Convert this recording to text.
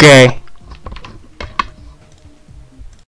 Okay.